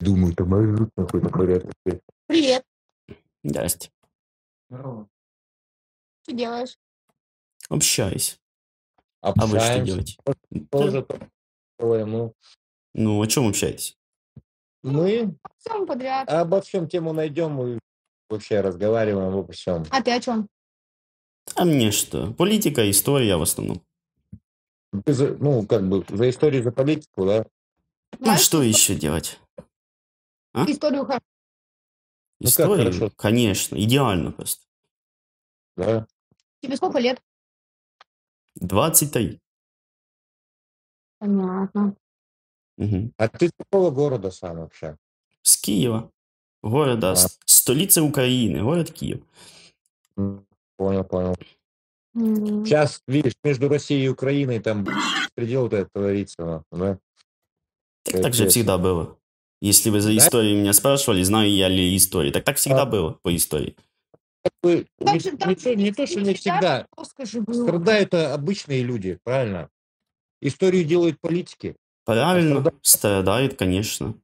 Думаю, там маршрут какой-то порядок. Привет. Здрасте. Что делаешь? Общаюсь. А вы что делаете? Тоже ну. Ну, о чем общаетесь? Мы Всем подряд. обо всем тему найдем и вообще разговариваем обо всем. А ты о чем? А мне что? Политика, история в основном. Ты за- ну, как бы, за историю, за политику, да? Ну, что еще делать? А? Историю хорошо. Ну, как Историю? хорошо? Конечно, идеально просто. Да. Тебе сколько лет? 23. Понятно. Мгм. А ты с какого города сам вообще? С Киева. Города, А. с- столица Украины, город Киев. Понял, понял. М. Сейчас, видишь, между Россией и Украиной там предел вот это творится, да? Так, Как так же всегда было. Если вы за Да? историю меня спрашивали, знаю я ли историю. Так так всегда А. было по истории. Как бы Так не, же не то, не то, что не всегда. Страдают а, обычные люди, правильно? Историю делают политики. Правильно, страда- страдает, конечно.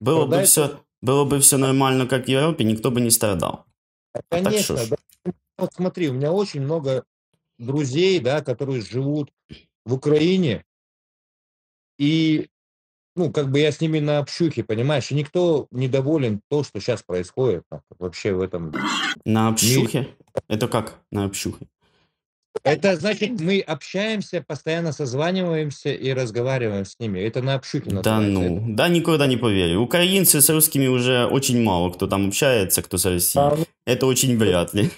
Было бы, Страдает- все, было бы все нормально, как в Европе, никто бы не страдал. так Конечно, что ж. да. Вот смотри, у меня очень много друзей, да, которые живут в Украине, и, ну, как бы я с ними на общухе, понимаешь, и никто недоволен то, что сейчас происходит там, вообще в этом. На общухе? Это как на общухе? Это значит, мы общаемся, постоянно созваниваемся и разговариваем с ними. Это на общухе Да ну, да никогда не поверю. Украинцы с русскими уже очень мало кто там общается, кто с России. А, ну, Это очень вряд ли.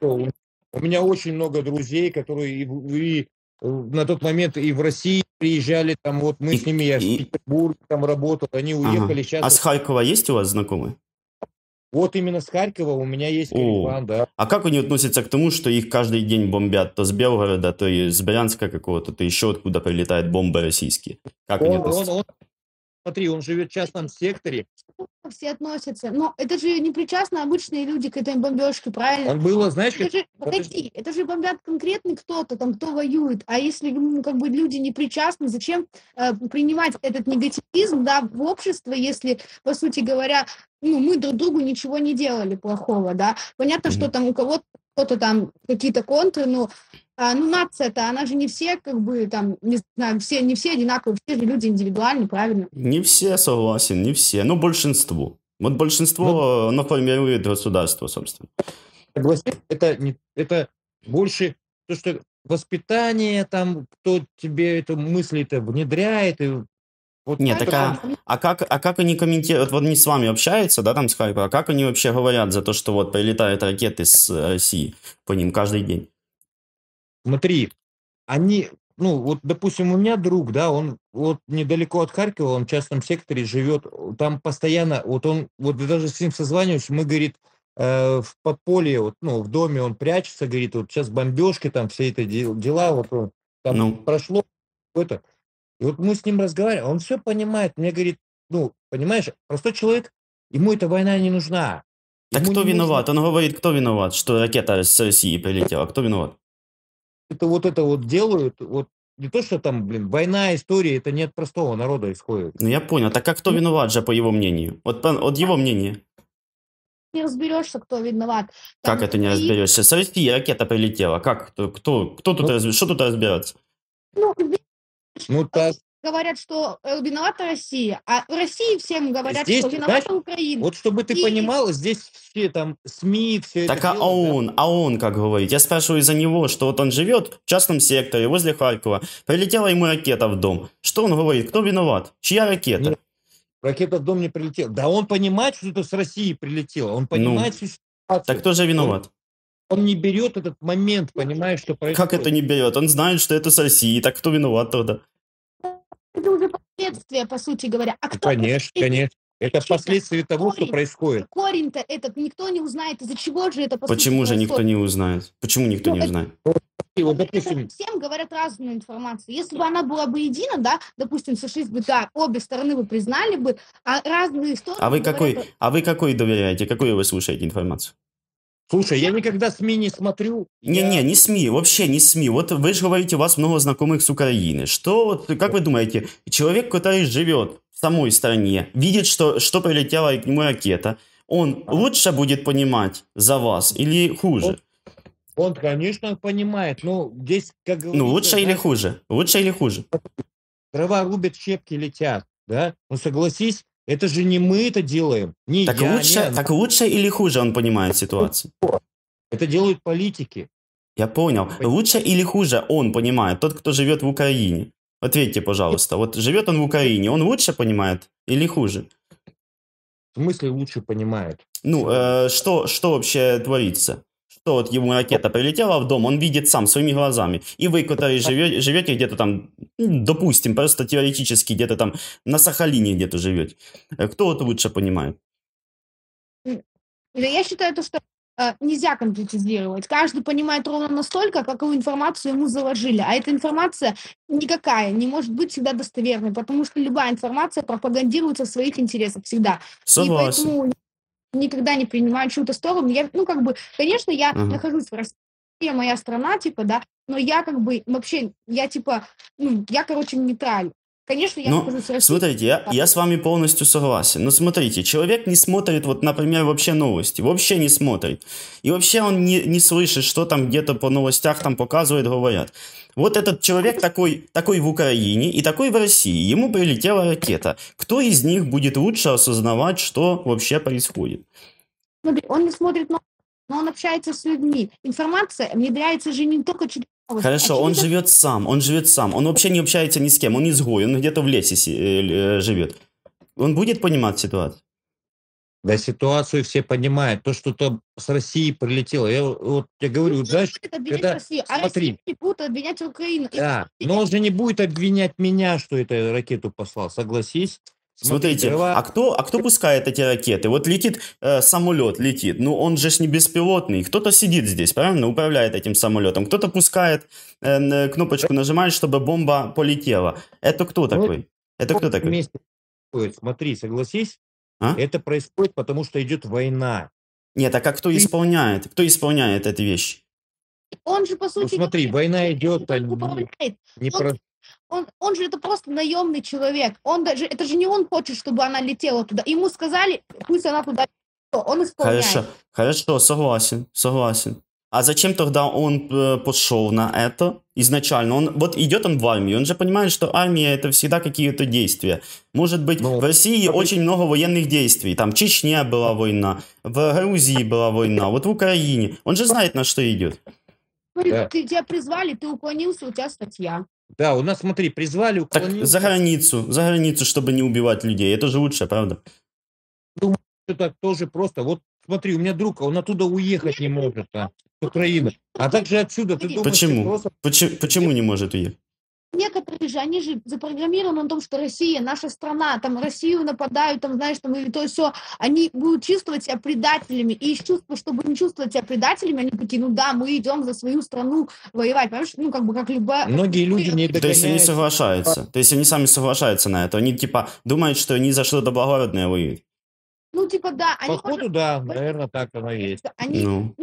У меня очень много друзей, которые и, и, э, на тот момент и в России приезжали, там вот мы И- с ними, я и- в Петербурге там работал, они Ага. уехали сейчас. А с Харькова есть у вас знакомые? Вот именно с Харькова у меня есть О. Карифан, да. А как они относятся к тому, что их каждый день бомбят то с Белгорода, то из Брянска какого-то, то еще откуда прилетают бомбы российские? Как они Он, он, относятся? он- смотри, он живет в частном секторе. Все относятся. Но это же не причастны обычные люди к этой бомбежке, правильно? Он было, знаешь, Это как... же, подожди, это же бомбят конкретный кто-то, там, кто воюет. А если ну, как бы люди не причастны, зачем э, принимать этот негативизм да, в общество, если, по сути говоря, ну, мы друг другу ничего не делали плохого, да? Понятно, что Мгм. там у кого-то кто-то там какие-то контры, но а, ну, нация-то, она же не все, как бы, там, не знаю, все, не все одинаковые, все же люди индивидуальны, правильно? Не все, согласен, не все, но большинство. Вот большинство, оно формирует государство, собственно. Согласись, это, не, это больше то, что воспитание, там, кто тебе эту мысль-то внедряет, и вот Нет, это так а, а как, а как они комментируют, вот они с вами общаются, да, там с Харькова, а как они вообще говорят за то, что вот прилетают ракеты с э, России по ним каждый день? Смотри, они, ну, вот, допустим, у меня друг, да, он вот недалеко от Харькова, он в частном секторе живет, там постоянно, вот он, вот даже с ним созваниваюсь, мы, говорит, э, в подполье, вот, ну, в доме он прячется, говорит, вот сейчас бомбежки, там все это дел- дела, вот он, там Ну. прошло это. И вот мы с ним разговариваем, он все понимает, мне говорит, ну, понимаешь, простой человек, ему эта война не нужна. Так Ему кто не нужно виноват? Он говорит, кто виноват, что ракета с России прилетела, кто виноват? Это вот это вот делают, вот не то, что там, блин, война, история, это не от простого народа исходит. Ну я понял, так как кто виноват же по его мнению? Вот, по- вот его мнение. Не разберешься, кто виноват. Как Там это не и- разберешься? С России ракета прилетела. Как? Кто, кто, кто тут, Ну. разб- что тут разбираться? Ну, Ну, так, говорят, что э, виновата Россия, а в России всем говорят, Здесь, что виновата знаешь, Украина. вот чтобы ты И- понимал, здесь все там СМИ, все Так это а да. он, а он как говорит? Я спрашиваю за него, что вот он живет в частном секторе возле Харькова. Прилетела ему ракета в дом. Что он говорит? Кто виноват? Чья ракета? Нет. Ракета в дом не прилетела. Да он понимает, что это с России прилетело. Он понимает всю ситуацию. Ну. Так кто же виноват? Он не берет этот момент, понимает, что происходит. Как это не берет? Он знает, что это с России. Так кто виноват тогда? Это уже последствия, по сути говоря. А Ну, кто Конечно, это- конечно. Это последствия того, что происходит. Корень-то этот никто не узнает, из-за чего же это Почему же никто не узнает? Почему никто Ну, не это- узнает? И вот, Это допустим, всем говорят разную информацию. Если бы она была бы едина, да, допустим, сошлись бы, да, обе стороны бы признали бы, а разные стороны... А вы говорят, какой, а вы какой доверяете? Какую вы слушаете информацию? Слушай, я никогда СМИ не смотрю. Не-не, Я- не СМИ, вообще не СМИ. Вот вы же говорите, у вас много знакомых с Украины. Что, вот, как вы думаете, человек, который живет в самой стране, видит, что, что прилетела к нему ракета, он лучше будет понимать за вас или хуже? Он, конечно, понимает, но здесь, как Ну, говорится, лучше или знаешь, хуже? Лучше или хуже? Трава рубят, щепки летят, да? Ну, согласись, это же не мы это делаем, не Так я, лучше, не так лучше или хуже он понимает ситуацию? Это делают политики. Я понял. Лучше или хуже он понимает, тот, кто живет в Украине? Ответьте, пожалуйста. Вот живет он в Украине, он лучше понимает или хуже? В смысле лучше понимает. Ну, э, что, что вообще творится? Что вот ему ракета прилетела в дом, он видит сам своими глазами. И вы, которые живете, живете где-то там, ну, допустим, просто теоретически где-то там на Сахалине где-то живете. Э, Кто вот лучше понимает? Я считаю, то, что э, нельзя конкретизировать. Каждый понимает ровно настолько, какую информацию ему заложили. А эта информация никакая, не может быть всегда достоверной, потому что любая информация пропагандируется в своих интересах всегда. Согласен. И поэтому никогда не принимаю чью-то сторону. Я, ну, как бы, конечно, я Ага. нахожусь в России, моя страна, типа, да, но я как бы вообще, я типа, ну, я, короче, нейтраль. Конечно, я Ну, нахожусь в России. Смотрите, я, я с вами полностью согласен. Но смотрите, человек не смотрит, вот, например, вообще новости. Вообще не смотрит. И вообще он не, не слышит, что там где-то по новостях там показывают, говорят. Вот этот человек такой, такой в Украине и такой в России. Ему прилетела ракета. Кто из них будет лучше осознавать, что вообще происходит? Смотри, он не смотрит новости, но он общается с людьми. Информация внедряется же не только через новости. Хорошо, а он через живет сам, он живет сам. Он вообще не общается ни с кем, он изгой, он где-то в лесе э, э, живет. Он будет понимать ситуацию? Да, ситуацию все понимают. То, что там с России прилетело. Я вот я говорю, Никто знаешь, не будет обвинять когда- Россию, а смотри. Россию не будут обвинять Украину. И да, но он же не будет обвинять меня, что это ракету послал. Согласись. Смотри, Смотрите, а кто, а кто пускает эти ракеты? Вот летит э, самолет, летит, ну он же ж не беспилотный. Кто-то сидит здесь, правильно, управляет этим самолетом. Кто-то пускает э, на кнопочку, нажимает, чтобы бомба полетела. Это кто такой? Это кто такой? Смотри, согласись, А? это происходит, потому что идет война. Нет, а как кто исполняет? Кто исполняет эти вещи? Он же, по Ну сути, смотри, не- война он идет, а только не, не Он- про... Он, он же это просто наемный человек. Он даже, это же не он хочет, чтобы она летела туда. Ему сказали, пусть она туда. Он исполняет. Хорошо, хорошо, согласен, согласен. А зачем тогда он э, пошел на это изначально? Он вот идет он в армию, он же понимает, что армия это всегда какие-то действия. Может быть, Ну, в России очень много военных действий. Там в Чечне была война, в Грузии была война, вот в Украине. Он же знает, на что идет. Смотри, Да. ты, тебя призвали, ты уклонился, у тебя статья. Да, у нас, смотри, призвали, Так уклонился. за границу, за границу, чтобы не убивать людей. Это же лучше, правда? Это тоже просто. Вот смотри, у меня друг, он оттуда уехать не может, а, Украины. А также отсюда, ты думаешь, Почему? просто... Почему, почему не может уехать? Некоторые же, они же запрограммированы на том, что Россия, наша страна, там Россию нападают, там, знаешь, там, и то все, они будут чувствовать себя предателями, и из чувства, чтобы не чувствовать себя предателями, они такие, ну да, мы идем за свою страну воевать, понимаешь, ну, как бы, как любая... Многие люди не То есть они догоняют. соглашаются. То есть они сами соглашаются на это. Они типа думают, что они за что-то благородное воюют. Ну, типа, да, они, Походу, да, наверное, так оно и есть. они, Ну,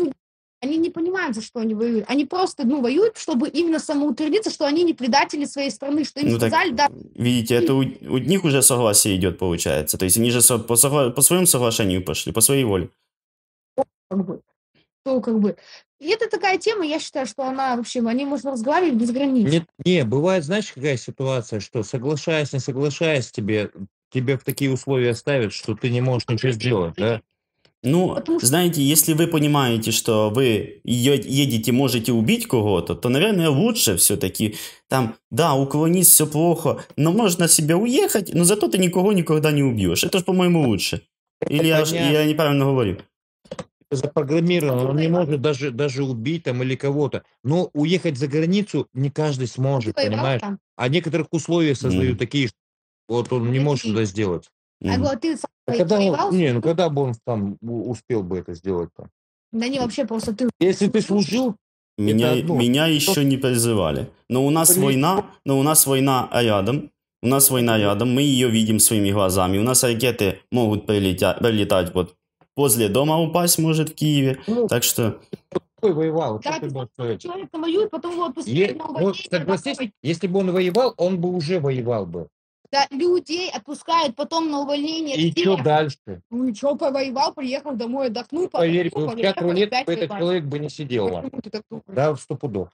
они не понимают, за что они воюют. Они просто, ну, воюют, чтобы именно самоутвердиться, что они не предатели своей страны, что им Ну, так- сказали, да, видите, это у, у них уже согласие идет, получается. То есть они же со- по, согла- по своему соглашению пошли, по своей воле. как бы, то, как бы. И это такая тема, я считаю, что она, в общем, о ней можно разговаривать без границ. Не, не, бывает, знаешь, какая ситуация, что соглашаясь, не соглашаясь, тебе, тебе в такие условия ставят, что ты не можешь ничего сделать, да? Ну, Потому что- знаете, если вы понимаете, что вы едете, можете убить кого-то, то, наверное, лучше все-таки там, да, уклонись, все плохо, но можно себе уехать, но зато ты никого никогда не убьешь. Это же, по-моему, лучше. Или я, я неправильно говорю? Запрограммировано, он не может даже, даже убить там или кого-то. Но уехать за границу не каждый сможет, Воевал понимаешь? там. А некоторых условия создают Мгм. такие, что вот он не может это сделать. А А когда он, не, ну когда бы он там успел бы это сделать-то? Да не, вообще просто ты... Если ты служил, Меня, одно. меня еще не призывали. Но у нас Блин. война, но у нас война рядом. У нас война рядом, мы ее видим своими глазами. У нас ракеты могут прилетя- прилетать вот возле дома упасть может в Киеве. ну, Так что, какой воевал? Да, Что ты? Человек воюет, потом его Е- отпускают на вот увольнение, согласись, если бы он воевал, он бы уже воевал бы. Да, людей отпускают потом на увольнение. И что дальше? Ну и что, повоевал, приехал домой, отдохнул. Поверь, бы, в чат рулетку опять этот человек бы не сидел. Почему ты так думаешь? Да, стопудов.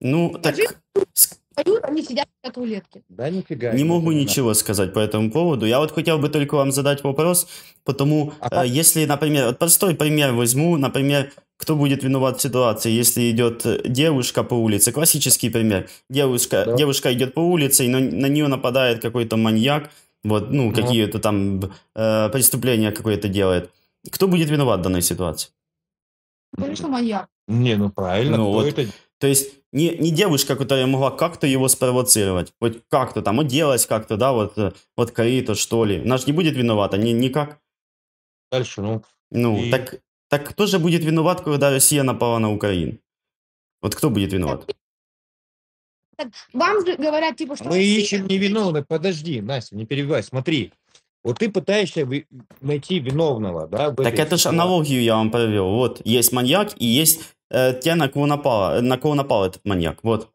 Ну, так Скажи, Поют, они сидят в рулетке. Да нифига. не могу ничего сказать по этому поводу. Я вот хотел бы только вам задать вопрос, потому А э, если, например, вот простой пример возьму, например, кто будет виноват в ситуации, если идет э, девушка по улице, классический пример. Девушка, Да. девушка идет по улице, и на, на нее нападает какой-то маньяк, вот, ну, Ну. какие-то там э, преступления какое-то делает. Кто будет виноват в данной ситуации? Конечно, маньяк. Не, ну правильно. Ну кто вот. это? То есть не, не девушка, которая могла как-то его спровоцировать, вот как-то там оделась как-то, да, вот, э, вот корито, что ли. Она же не будет виновата, ни, никак. Дальше, ну. Ну, И- так, так кто же будет виноват, когда Россия напала на Украину? Вот кто будет виноват? Вам же говорят, типа, что... Мы Россия- ищем невиновных. Подожди, Настя, не перебивай. Смотри. Вот ты пытаешься вы- найти виновного, да? Так это же аналогию я вам провел. Вот, есть маньяк и есть э, те, на кого, напала, на кого напал этот маньяк. Вот.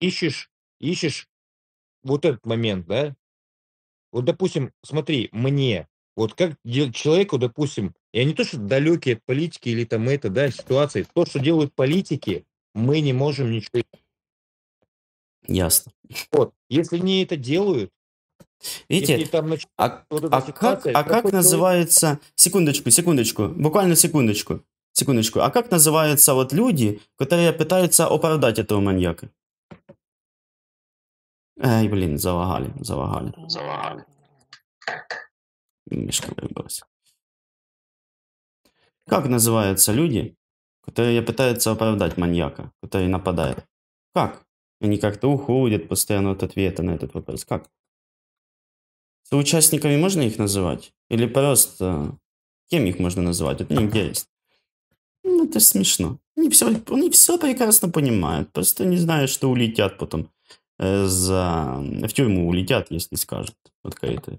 ищешь, ищешь вот этот момент, да? Вот, допустим, смотри, мне, вот как дел- человеку, допустим, я не то, что далекий от политики или там это, да, ситуации, то, что делают политики, мы не можем ничего. Ясно. Вот, если не это делают, Видите, если там а, вот а как, ситуация, а как человек- называется... Секундочку, секундочку, буквально секундочку. Секундочку. А как называются вот люди, которые пытаются оправдать этого маньяка? Ай, блин, залагали, залагали. Залагали. Мишка выбрался. Как называются люди, которые пытаются оправдать маньяка, который нападает? Как? Они как-то уходят постоянно от ответа на этот вопрос. Как? Соучастниками можно их называть? Или просто... Кем их можно называть? Это мне интересно. Ну, это смешно. Они все, они все прекрасно понимают. Просто не знают, что улетят потом. э, За... В тюрьму улетят, если скажут. Вот какая-то